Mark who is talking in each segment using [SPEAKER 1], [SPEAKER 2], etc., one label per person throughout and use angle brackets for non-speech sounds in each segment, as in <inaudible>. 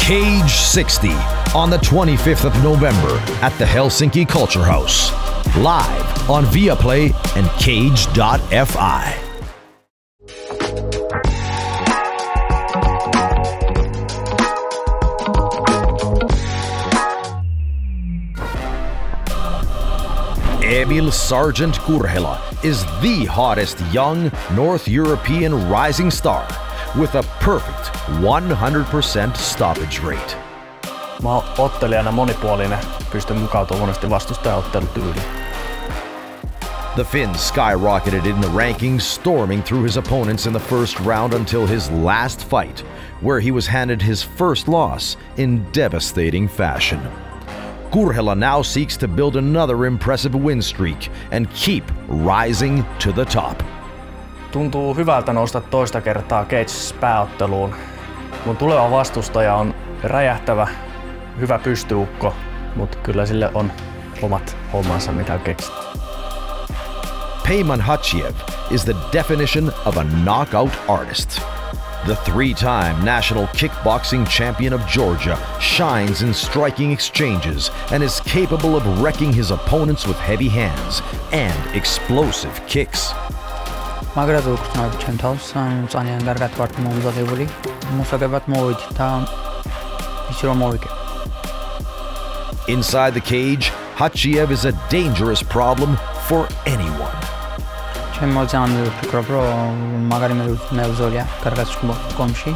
[SPEAKER 1] Cage 60 on the 25th of November at the Helsinki Culture House. Live on Viaplay and Cage.fi. Emil Sergeant Kurhela is the hottest young North European rising star with a perfect 100% stoppage rate.
[SPEAKER 2] Mä oon ottelijana monipuolinen, pystyn mukautumaan monesti.
[SPEAKER 1] The Finn skyrocketed in the rankings, storming through his opponents in the first round until his last fight, where he was handed his first loss in devastating fashion. Kurhela now seeks to build another impressive win streak and keep rising to the top.
[SPEAKER 2] Tuntuu hyvältä nousta toista kertaa Cage pääotteluun. Mun tuleva vastustaja on räjähtävä, hyvä pystyukko, mutta kyllä sille on omat hommansa mitä on keksitty.
[SPEAKER 1] Peyman Hachiev is the definition of a knockout artist. The three time national kickboxing champion of Georgia shines in striking exchanges and is capable of wrecking his opponents with heavy hands and explosive kicks.
[SPEAKER 3] მაგრამ უბრალოდ ჩემ თავს ძალიან კარგად ვარ მომზადებული. მოსაგებად მოვიდით და ის რომ მოვიგე.
[SPEAKER 1] Inside the cage, Hachiev is a dangerous problem for anyone.
[SPEAKER 3] ჩემ მოძან ვფიქრობ რომ მაგარი მე მეუზოლია კარგად კომში.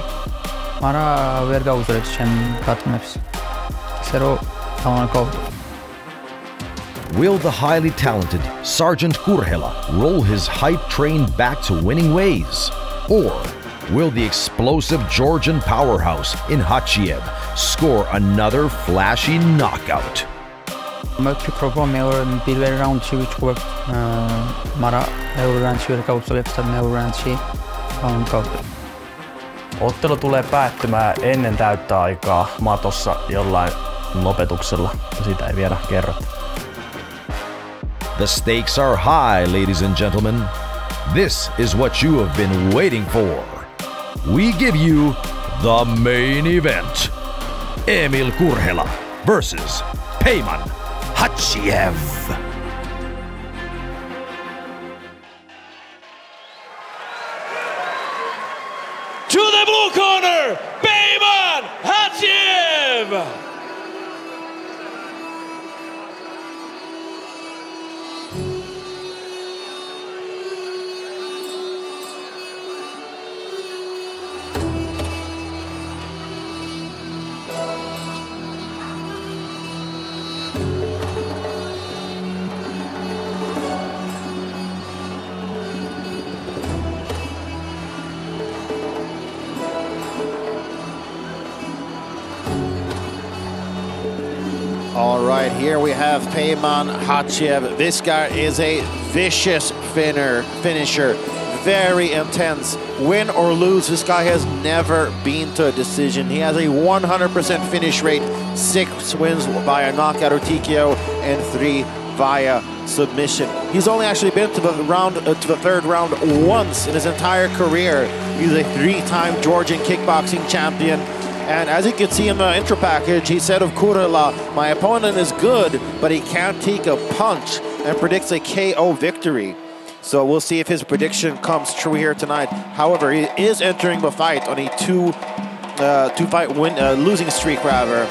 [SPEAKER 3] მაგრამ ვერ გაუძლებს ჩემ ბატონებს. ისე რომ დავანაკავ
[SPEAKER 1] Will the highly talented Sergeant Kurhela roll his hype train back to winning ways? Or will the explosive Georgian powerhouse in Haciev score another flashy knockout?
[SPEAKER 3] Mött programmeer round two, which worked uh, Mara Euroranchi, eli Kautsalipsan Euroranchi, on kautta.
[SPEAKER 2] Ottelu tulee päättymään ennen täyttä aikaa matossa jollain lopetuksella, ja sitä ei vielä kerrota.
[SPEAKER 1] The stakes are high, ladies and gentlemen. This is what you have been waiting for. We give you the main event Emil Kurhela versus Peyman
[SPEAKER 4] Haciev. Right, here we have Peyman Haciev. This guy is a vicious finner, finisher, very intense. Win or lose, this guy has never been to a decision. He has a 100% finish rate, six wins via knockout or TKO, and three via submission. He's only actually been to the round, uh, to the third round once in his entire career. He's a three-time Georgian kickboxing champion and as you can see in the intro package, he said of Kurhela, my opponent is good, but he can't take a punch and predicts a KO victory. So we'll see if his prediction comes true here tonight. However, he is entering the fight on a two, uh, two fight win, uh, losing streak rather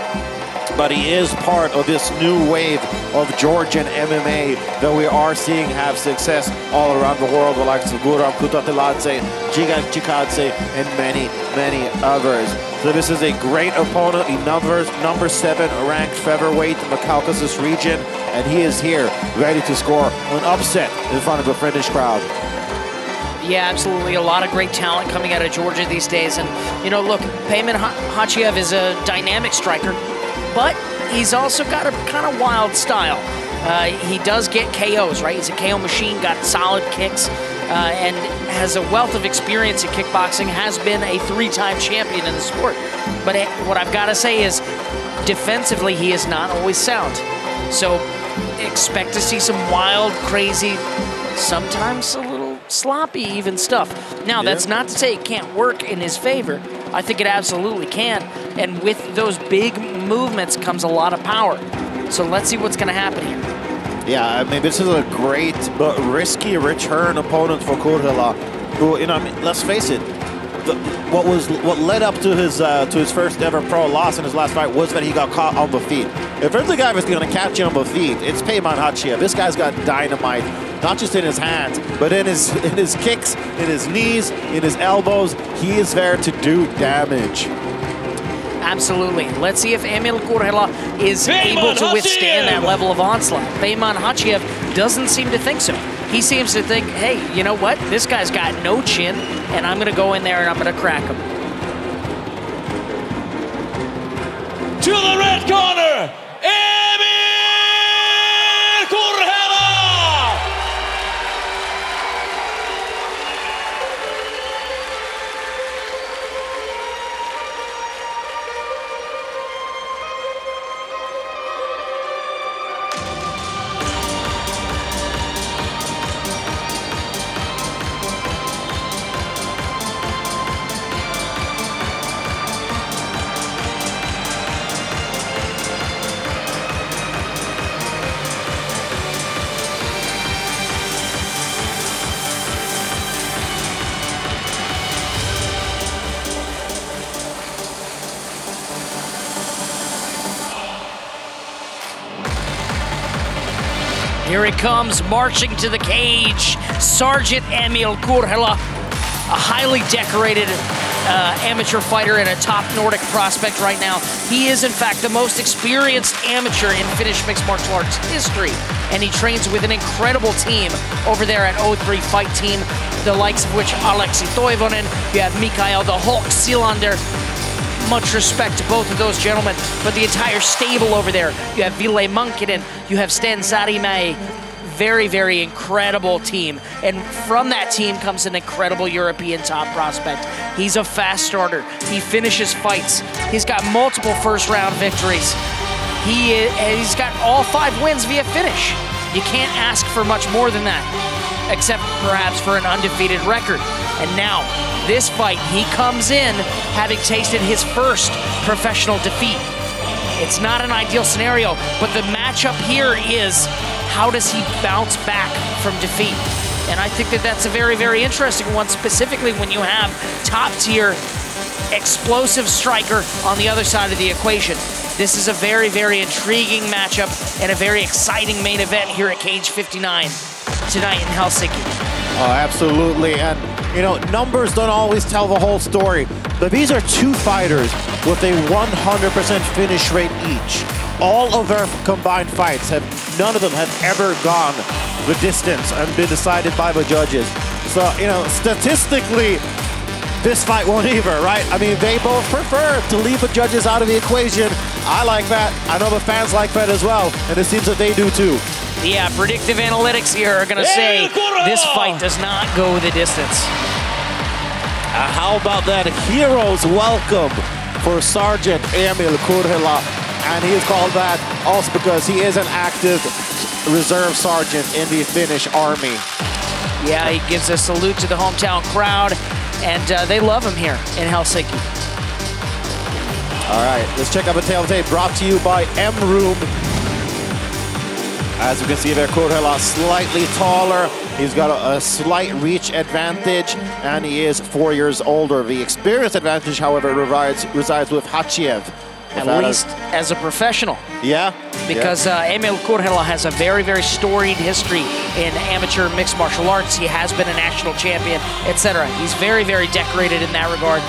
[SPEAKER 4] but he is part of this new wave of Georgian MMA that we are seeing have success all around the world, the likes of Guram Gigan Chikadze, and many, many others. So this is a great opponent, a number, number seven ranked featherweight in the Caucasus region, and he is here ready to score an upset in front of a Finnish crowd.
[SPEAKER 5] Yeah, absolutely. A lot of great talent coming out of Georgia these days. And, you know, look, Peyman Haciev is a dynamic striker but he's also got a kind of wild style. Uh, he does get KOs, right? He's a KO machine, got solid kicks, uh, and has a wealth of experience in kickboxing, has been a three-time champion in the sport. But it, what I've got to say is, defensively, he is not always sound. So expect to see some wild, crazy, sometimes a little sloppy even stuff. Now, yeah. that's not to say it can't work in his favor. I think it absolutely can. And with those big movements comes a lot of power. So let's see what's going to happen here.
[SPEAKER 4] Yeah, I mean, this is a great but risky return opponent for Kurhela, who, you know, I mean, let's face it, the, what was what led up to his uh, to his first ever pro loss in his last fight was that he got caught on the feet. If there's a guy that's going to catch you on the feet, it's Peyman Haciev. This guy's got dynamite, not just in his hands, but in his <laughs> in his kicks, in his knees, in his elbows. He is there to do damage.
[SPEAKER 5] Absolutely. Let's see if Emil Kurhela is
[SPEAKER 6] Peyman
[SPEAKER 5] able to withstand that level of onslaught. Peyman Haciev doesn't seem to think so. He seems to think, hey, you know what? This guy's got no chin, and I'm going to go in there and I'm going to crack him.
[SPEAKER 6] To the red corner, Emil
[SPEAKER 5] Here he comes, marching to the cage. Sergeant Emil Kurhela, a highly decorated uh, amateur fighter and a top Nordic prospect right now. He is, in fact, the most experienced amateur in Finnish mixed martial arts history. And he trains with an incredible team over there at O3 Fight Team, the likes of which Alexi Toivonen, you have Mikael the Hulk Silander, much respect to both of those gentlemen, but the entire stable over there. You have Ville Munkinen, you have Sten Sarimäe. Very, very incredible team. And from that team comes an incredible European top prospect. He's a fast starter. He finishes fights. He's got multiple first round victories. He he's got all five wins via finish. You can't ask for much more than that, except perhaps for an undefeated record. And now, this fight, he comes in having tasted his first professional defeat. It's not an ideal scenario, but the matchup here is how does he bounce back from defeat? And I think that that's a very, very interesting one, specifically when you have top tier explosive striker on the other side of the equation. This is a very, very intriguing matchup and a very exciting main event here at Cage 59 tonight in Helsinki.
[SPEAKER 4] Oh, absolutely. And, you know, numbers don't always tell the whole story. But these are two fighters with a 100% finish rate each. All of their combined fights have, none of them have ever gone the distance and been decided by the judges. So, you know, statistically, this fight won't either, right? I mean, they both prefer to leave the judges out of the equation. I like that. I know the fans like that as well. And it seems that they do too.
[SPEAKER 5] Yeah, predictive analytics here are going to say this fight does not go the distance.
[SPEAKER 4] Uh, how about that hero's welcome for Sergeant Emil Kurhela? And he is called that also because he is an active reserve sergeant in the Finnish army.
[SPEAKER 5] Yeah, he gives a salute to the hometown crowd, and uh, they love him here in Helsinki.
[SPEAKER 4] All right, let's check out the tail tape brought to you by M Room. As you can see there, Kurhela slightly taller. He's got a, a slight reach advantage, and he is four years older. The experience advantage, however, resides, resides with Haciev.
[SPEAKER 5] At
[SPEAKER 4] Without a-
[SPEAKER 5] least as a professional,
[SPEAKER 4] yeah.
[SPEAKER 5] because uh, Emil Kurhela has a very, very storied history in amateur mixed martial arts. He has been a national champion, etc. He's very, very decorated in that regard.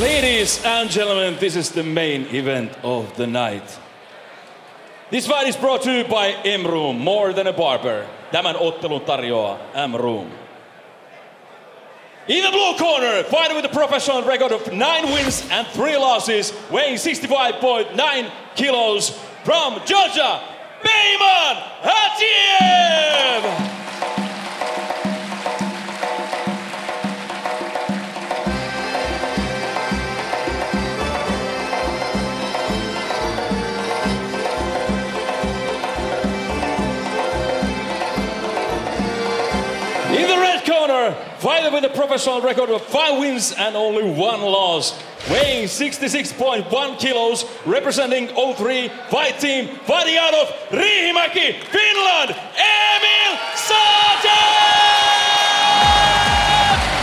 [SPEAKER 6] Ladies and gentlemen, this is the main event of the night. This fight is brought to you by M-Room, more than a barber. Tämän ottelun tarjoaa M-Room. In the blue corner, fighting with a professional record of nine wins and three losses, weighing 65.9 kilos, from Georgia, Peyman Haciev! Corner, fighter with a professional record of five wins and only one loss. Weighing 66.1 kilos, representing 03 fight team, of Riihimäki, Finland, Emil!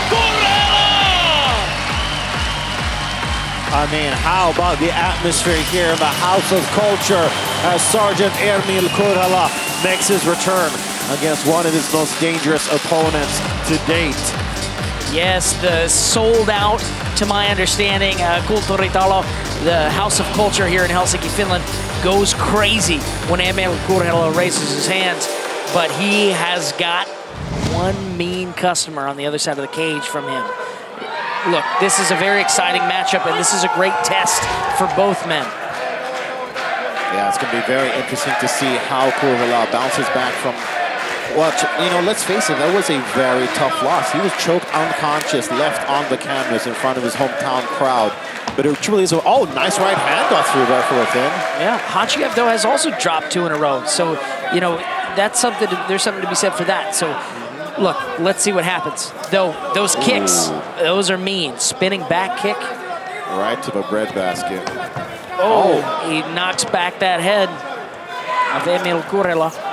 [SPEAKER 6] Kurhela!
[SPEAKER 4] I mean, how about the atmosphere here in the House of Culture as Sergeant Emil Kurhela makes his return against one of his most dangerous opponents to date.
[SPEAKER 5] Yes, the sold out, to my understanding, uh, Kulttuuritalo, the House of Culture here in Helsinki, Finland, goes crazy when Emil Kurhela raises his hands. But he has got one mean customer on the other side of the cage from him. Look, this is a very exciting matchup, and this is a great test for both men.
[SPEAKER 4] Yeah, it's going to be very interesting to see how Kurhela bounces back from what, you know, let's face it, that was a very tough loss. He was choked unconscious, left on the canvas in front of his hometown crowd. But it truly is, oh, nice right hand got through there for a Finn.
[SPEAKER 5] Yeah, Haciev, though, has also dropped two in a row. So, you know, that's something, to, there's something to be said for that. So, look, let's see what happens. Though, those kicks,
[SPEAKER 4] Ooh.
[SPEAKER 5] those are mean. Spinning back kick.
[SPEAKER 4] Right to the breadbasket.
[SPEAKER 5] Oh, oh. he knocks back that head of Emil Kurhela.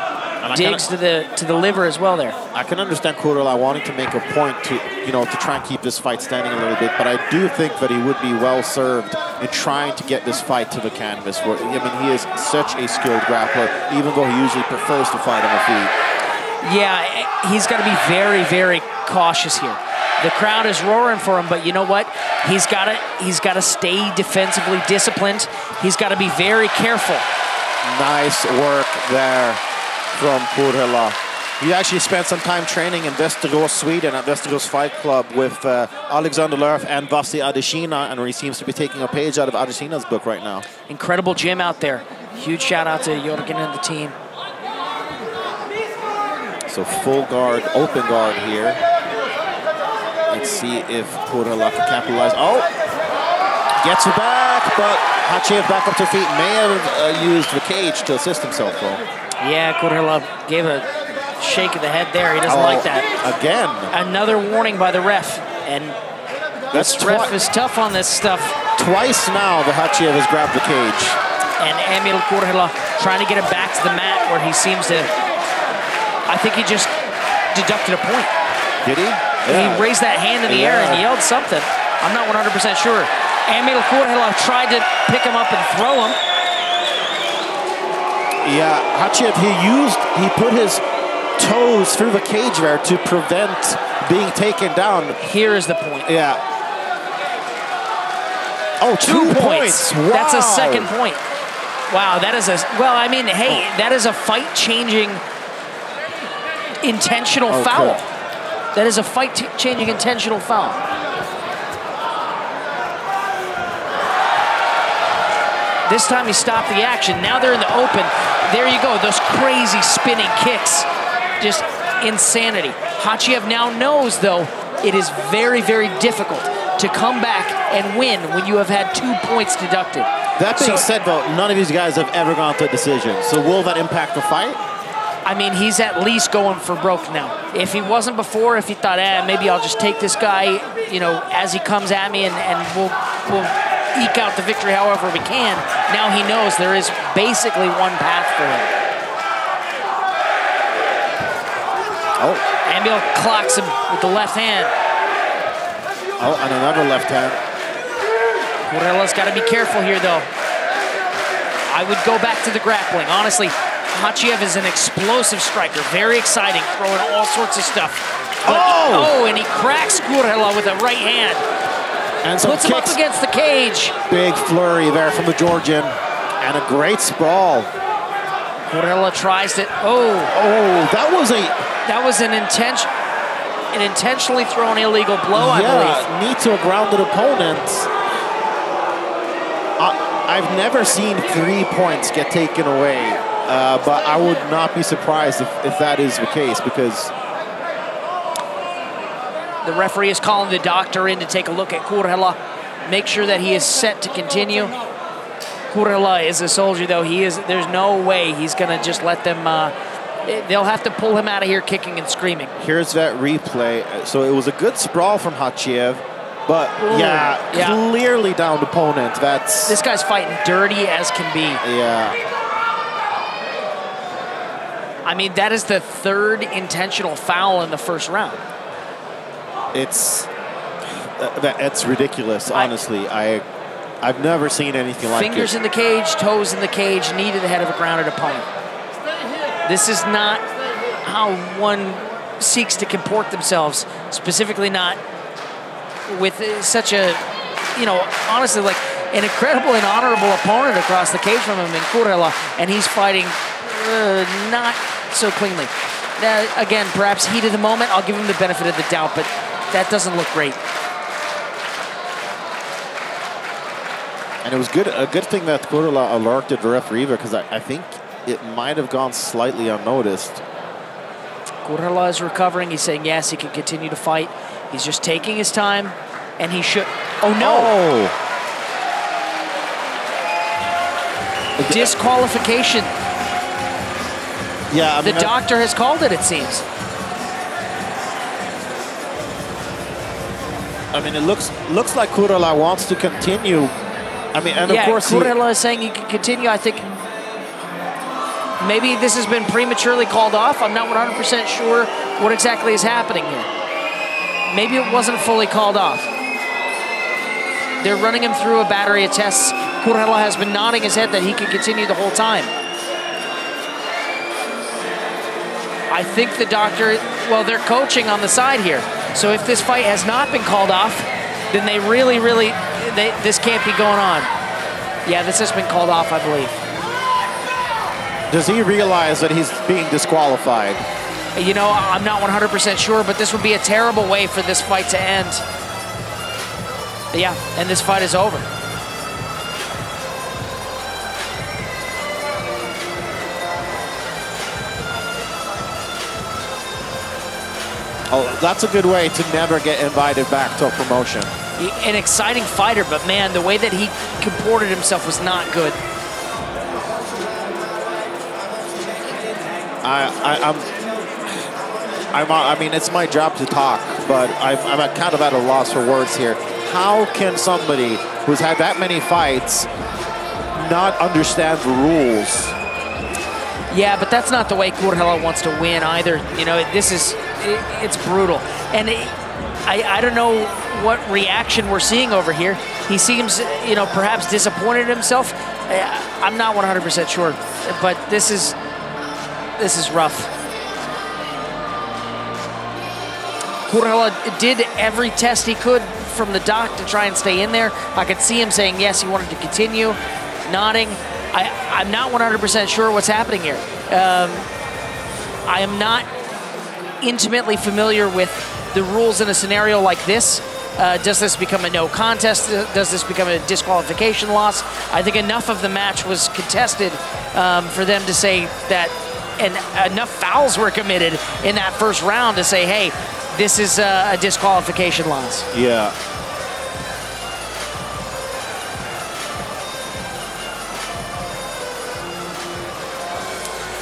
[SPEAKER 4] I
[SPEAKER 5] Digs to the to the liver as well there.
[SPEAKER 4] I can understand Kurhela wanting to make a point to, you know, to try and keep this fight standing a little bit, but I do think that he would be well served in trying to get this fight to the canvas. Where, I mean, he is such a skilled grappler, even though he usually prefers to fight on the feet.
[SPEAKER 5] Yeah, he's got to be very, very cautious here. The crowd is roaring for him, but you know what? He's got to he's got to stay defensively disciplined. He's got to be very careful.
[SPEAKER 4] Nice work there from Kurhela. He actually spent some time training in Västerås, Sweden at Västerås Fight Club with uh, Alexander Lerf and Vasi Adesina, and he seems to be taking a page out of Adesina's book right now.
[SPEAKER 5] Incredible gym out there. Huge shout out to Jorgen and the team.
[SPEAKER 4] So full guard, open guard here. Let's see if Kurhela can capitalize. Oh! Gets it back, but Haciev back up to feet. May have uh, used the cage to assist himself, though.
[SPEAKER 5] Yeah, Kurhela gave a shake of the head there. He doesn't
[SPEAKER 4] Oh,
[SPEAKER 5] like that.
[SPEAKER 4] Again.
[SPEAKER 5] Another warning by the ref. And
[SPEAKER 4] That's
[SPEAKER 5] this ref is tough on this stuff.
[SPEAKER 4] Twice now the Haciev has grabbed the cage.
[SPEAKER 5] And Emil Kurhela trying to get him back to the mat where he seems to, I think he just deducted a point.
[SPEAKER 4] Did he?
[SPEAKER 5] He raised that hand in the air and yelled something. I'm not 100% sure. Emil Kurhela tried to pick him up and throw him.
[SPEAKER 4] Yeah, Haciev, he used, he put his toes through the cage there to prevent being taken down.
[SPEAKER 5] Here is the point.
[SPEAKER 4] Yeah. Oh,
[SPEAKER 5] Two
[SPEAKER 4] two
[SPEAKER 5] points.
[SPEAKER 4] points.
[SPEAKER 5] That's a second point. Wow, that is a well. I mean, hey, oh. that is a fight-changing, intentional
[SPEAKER 4] Okay.
[SPEAKER 5] foul. That is a fight-changing intentional foul. This time he stopped the action. Now they're in the open. There you go. Those crazy spinning kicks. Just insanity. Haciev now knows, though, it is very, very difficult to come back and win when you have had two points deducted.
[SPEAKER 4] That being
[SPEAKER 5] So-
[SPEAKER 4] said, though, none of these guys have ever gone to a decision. So will that impact the fight?
[SPEAKER 5] I mean, he's at least going for broke now. If he wasn't before, if he thought, eh, maybe I'll just take this guy, you know, as he comes at me and, and we'll, we'll eke out the victory however we can, now he knows there is basically one path for him.
[SPEAKER 4] Oh,
[SPEAKER 5] Emil clocks him with the left hand.
[SPEAKER 4] oh, and another left hand.
[SPEAKER 5] Kurhela's got to be careful here, though. I would go back to the grappling. Honestly, Haciev is an explosive striker, very exciting, throwing all sorts of stuff. But,
[SPEAKER 4] Oh!
[SPEAKER 5] oh, and he cracks Kurhela with a right hand.
[SPEAKER 4] And some
[SPEAKER 5] Puts him up against the cage.
[SPEAKER 4] Big flurry there from the Georgian. And a great sprawl.
[SPEAKER 5] Kurhela tries to. Oh,
[SPEAKER 4] Oh, that was a
[SPEAKER 5] that was an intention, an intentionally thrown illegal blow, I believe.
[SPEAKER 4] yeah, knee to a grounded opponent. I, I've never seen three points get taken away, uh, but I would not be surprised if, if that is the case because
[SPEAKER 5] The referee is calling the doctor in to take a look at Kurhela, make sure that he is set to continue. Kurhela is a soldier, though. He is. There's no way he's gonna just let them uh, they'll have to pull him out of here kicking and screaming.
[SPEAKER 4] Here's that replay. So it was a good sprawl from Haciev, but
[SPEAKER 5] Ooh,
[SPEAKER 4] yeah,
[SPEAKER 5] yeah.
[SPEAKER 4] clearly downed opponent. That's
[SPEAKER 5] This guy's fighting dirty as can be.
[SPEAKER 4] yeah.
[SPEAKER 5] I mean, that is the third intentional foul in the first round.
[SPEAKER 4] It's uh, that it's ridiculous. Honestly, I I've never seen anything like
[SPEAKER 5] Fingers
[SPEAKER 4] it.
[SPEAKER 5] in the cage, toes in the cage, knee to the head of a grounded opponent. This is not how one seeks to comport themselves, specifically not with uh, such a, you know, honestly, like an incredible and honorable opponent across the cage from him in Kurhela, and he's fighting uh, not so cleanly. Now, again, perhaps heat of the moment, I'll give him the benefit of the doubt, but that doesn't look great.
[SPEAKER 4] And it was good. A good thing that Kurhela alerted the referee because I, I think it might have gone slightly unnoticed.
[SPEAKER 5] Kurhela is recovering. He's saying yes, he can continue to fight. He's just taking his time, and he should. Oh no!
[SPEAKER 4] Oh,
[SPEAKER 5] Disqualification.
[SPEAKER 4] yeah. I
[SPEAKER 5] The
[SPEAKER 4] mean, I-
[SPEAKER 5] doctor has called it. It seems.
[SPEAKER 4] I mean, it looks looks like Kurhela wants to continue. I mean, and
[SPEAKER 5] yeah,
[SPEAKER 4] of course, he,
[SPEAKER 5] is saying he can continue. I think maybe this has been prematurely called off. I'm not 100% sure what exactly is happening here. Maybe it wasn't fully called off. They're running him through a battery of tests. Kurhela has been nodding his head that he can continue the whole time. I think the doctor, well, they're coaching on the side here. So if this fight has not been called off, then they really, really, they, this can't be going on. Yeah, this has been called off, I believe.
[SPEAKER 4] does he realize that he's being disqualified?
[SPEAKER 5] You know, I'm not 100% sure, but this would be a terrible way for this fight to end. Yeah, and this fight is over.
[SPEAKER 4] Oh, that's a good way to never get invited back to a promotion.
[SPEAKER 5] An exciting fighter, but man, the way that he comported himself was not good.
[SPEAKER 4] I, I, I'm, I'm, I mean, it's my job to talk, but I'm, I'm kind of at a loss for words here. How can somebody who's had that many fights not understand the rules?
[SPEAKER 5] Yeah, but that's not the way Kurhela wants to win either. You know, this is, it, it's brutal. And it, I, I don't know what reaction we're seeing over here. He seems, you know, perhaps disappointed in himself. I'm not 100% sure, but this is, this is rough. Kurhela did every test he could from the dock to try and stay in there. I could see him saying yes, he wanted to continue, nodding. I, I'm not 100% sure what's happening here. Um, I am not intimately familiar with the rules in a scenario like this. Uh, does this become a no contest? Does this become a disqualification loss? I think enough of the match was contested um, for them to say that, and enough fouls were committed in that first round to say, hey, this is a, a disqualification loss.
[SPEAKER 4] Yeah.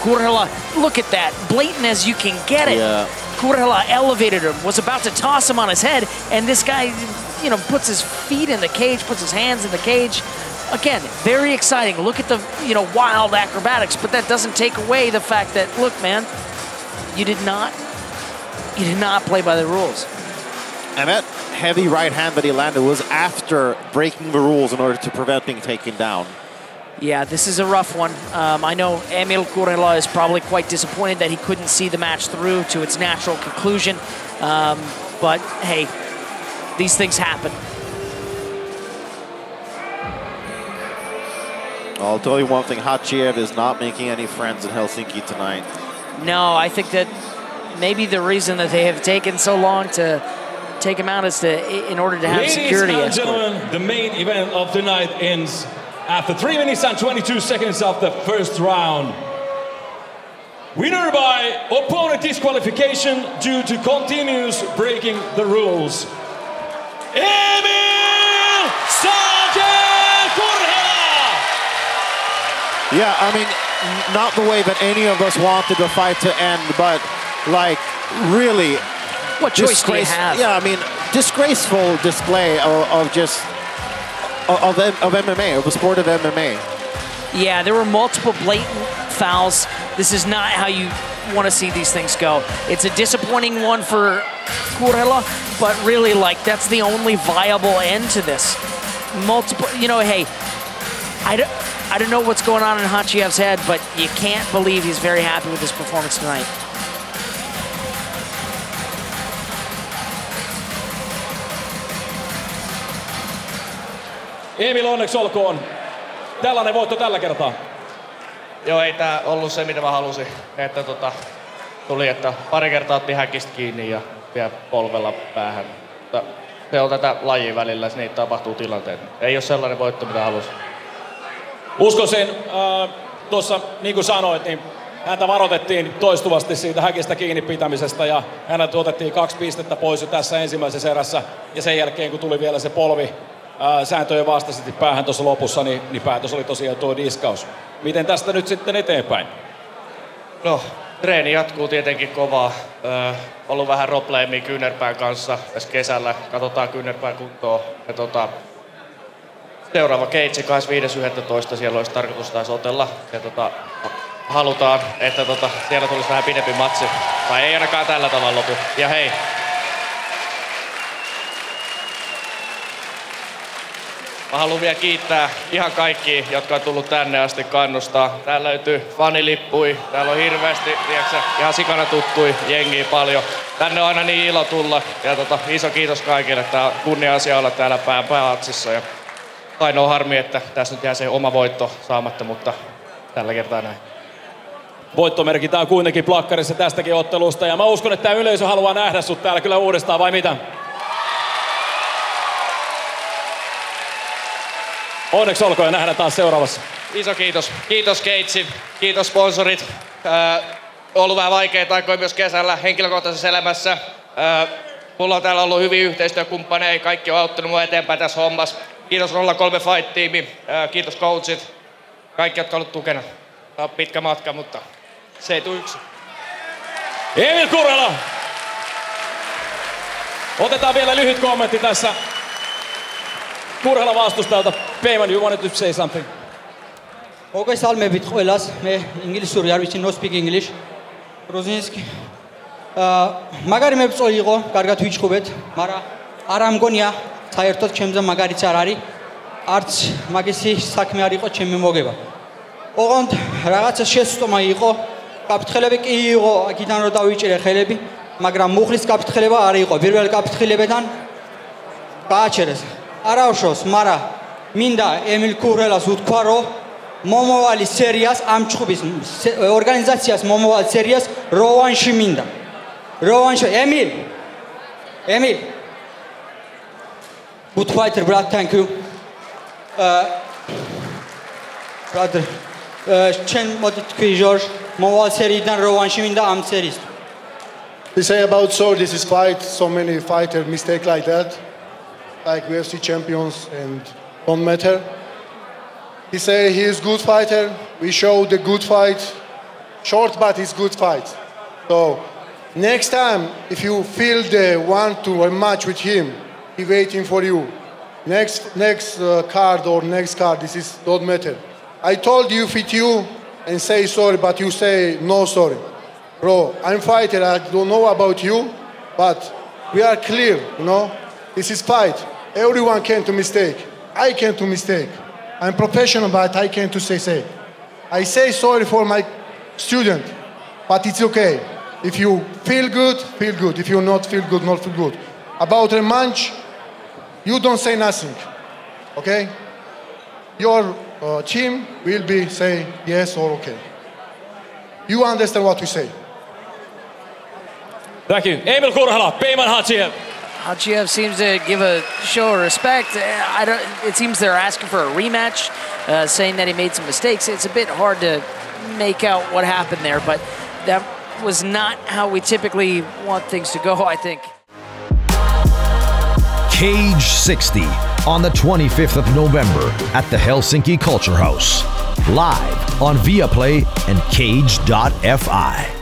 [SPEAKER 5] Kurhela, look at that. Blatant as you can get it.
[SPEAKER 4] Yeah.
[SPEAKER 5] Kurhela elevated him, was about to toss him on his head, and this guy, you know, puts his feet in the cage, puts his hands in the cage. Again, very exciting. Look at the, you know, wild acrobatics, but that doesn't take away the fact that, look, man, you did not, you did not play by the rules.
[SPEAKER 4] And that heavy right hand that he landed was after breaking the rules in order to prevent being taken down.
[SPEAKER 5] Yeah, this is a rough one. Um, I know Emil Kurhela is probably quite disappointed that he couldn't see the match through to its natural conclusion. Um, but hey, these things happen.
[SPEAKER 4] I'll tell you one thing, Haciev is not making any friends in Helsinki tonight.
[SPEAKER 5] No, I think that maybe the reason that they have taken so long to take him out is to in order to have
[SPEAKER 6] Ladies
[SPEAKER 5] security
[SPEAKER 6] and gentlemen, the main event of the night ends after 3 minutes and 22 seconds of the first round. Winner by opponent disqualification due to continuous breaking the rules. Emil Sager
[SPEAKER 4] Yeah, I mean, not the way that any of us wanted the fight to end, but like really
[SPEAKER 5] What choice do you have?
[SPEAKER 4] Yeah, I mean, disgraceful display of, of just of, of MMA, of the sport of MMA.
[SPEAKER 5] Yeah, there were multiple blatant fouls. This is not how you want to see these things go. It's a disappointing one for Kurhela, but really, like, that's the only viable end to this. Multiple, you know, hey, I don't, I don't know what's going on in Haciev's head, but you can't believe he's very happy with his performance tonight.
[SPEAKER 6] Emil, onneksi olkoon. Tällainen voitto tällä kertaa.
[SPEAKER 7] Joo, ei tää ollut se, mitä mä halusin. Että tota, tuli, että pari kertaa otti häkistä kiinni ja vielä polvella päähän. Mutta se on tätä lajin välillä, niitä tapahtuu tilanteet. Ei ole sellainen voitto, mitä halusin.
[SPEAKER 6] Uskon sen, äh, tuossa niin kuin sanoit, niin häntä varoitettiin toistuvasti siitä häkistä kiinni pitämisestä ja häneltä otettiin kaksi pistettä pois jo tässä ensimmäisessä erässä. Ja sen jälkeen, kun tuli vielä se polvi äh, sääntöjen vastaisesti päähän tuossa lopussa, niin, niin päätös oli tosiaan tuo diskaus. Miten tästä nyt sitten eteenpäin?
[SPEAKER 7] No, treeni jatkuu tietenkin kovaa. Öö, ollut vähän robleemia kyynärpään kanssa tässä kesällä. Katsotaan kyynärpään kuntoon. Ja tota, seuraava keitsi 25.11. siellä olisi tarkoitus taas otella. Ja tota, halutaan, että tota, siellä tulisi vähän pidempi matsi. Tai ei ainakaan tällä tavalla lopu. Ja hei, Mä haluan vielä kiittää ihan kaikki, jotka on tullut tänne asti kannustaa. Täällä löytyy fanilippui, täällä on hirveästi, tiedätkö, ihan sikana tuttui jengiä paljon. Tänne on aina niin ilo tulla ja tota, iso kiitos kaikille. Tää on kunnia asia olla täällä pää, pääatsissa. Ja ainoa harmi, että tässä nyt jää se oma voitto saamatta, mutta tällä kertaa näin.
[SPEAKER 6] Voitto merkitään kuitenkin plakkarissa tästäkin ottelusta ja mä uskon, että tämä yleisö haluaa nähdä sut täällä kyllä uudestaan vai mitä? Onneksi olkoon ja nähdään taas seuraavassa.
[SPEAKER 7] Iso kiitos. Kiitos Keitsi. Kiitos sponsorit. Äh, ollut vähän vaikeita aikoja myös kesällä henkilökohtaisessa elämässä. Äh, mulla on täällä ollut hyviä yhteistyökumppaneita. Kaikki on auttanut mua eteenpäin tässä hommassa. Kiitos 03 Fight-tiimi. Äh, kiitos coachit. Kaikki, jotka ovat tukena. Tämä on pitkä matka, mutta se ei tule yksin.
[SPEAKER 6] Emil Kurela! Otetaan vielä lyhyt kommentti tässä Kurela vastustajalta. Peyman, you wanted to say something?
[SPEAKER 8] მოგესალმებით ყველას. მე ინგლისური არ ვიცი, no speak English. როზინსკი. აა მაგარი მეწოლი იყო, კარგად ვიჩხუბეთ, მაგრამ არ ამგონია საერთოდ ჩემზე მაგარიც არ არის. არც მაგისი საქმე არ იყო ჩემი მოგება. ოღონდ რაღაცა შეცდომა იყო. კაფრთხილები კი იყო, აქედან რომ დავიჭირე ხელები, მაგრამ მუხლის კაფრთხილება არ იყო. პირველ კაფრთხილებიდან გააჩერეს. არაუშავს, მაგრამ მინდა ემილ კურელას უთქვა, რომ მომავალი სერიას ამ ჩხუბის ორგანიზაციას მომავალ სერიას როვანში მინდა. როვანში ემილ ემილ Good fighter, brother. Thank you. Uh, brother. Uh, ჩვენ მოდი თქვი ჟორჟ, მომავალ სერიიდან როვანში მინდა ამ სერის.
[SPEAKER 9] They say about so this is fight, so many fighter mistake like that, like UFC champions and don't matter. He say he is good fighter. We show the good fight, short but it's good fight. So next time, if you feel the want to a match with him, he waiting for you. Next next uh, card or next card, this is don't matter. I told you fit you and say sorry, but you say no sorry. Bro, I'm fighter. I don't know about you, but we are clear. You know, this is fight. Everyone can to mistake. I can to mistake. I'm professional, but I can to say say. I say sorry for my student, but it's okay. If you feel good, feel good. If you not feel good, not feel good. About rematch, you don't say nothing. Okay? Your uh, team will be say yes or okay. You understand what we say.
[SPEAKER 6] Thank you. Emil Kurhela, Peyman Haciev.
[SPEAKER 5] Haciev seems to give a show of respect. Uh, I don't. It seems they're asking for a rematch, uh, saying that he made some mistakes. It's a bit hard to make out what happened there, but that was not how we typically want things to go. I think.
[SPEAKER 1] Cage 60 on the 25th of November at the Helsinki Culture House. Live on Viaplay and Cage.fi.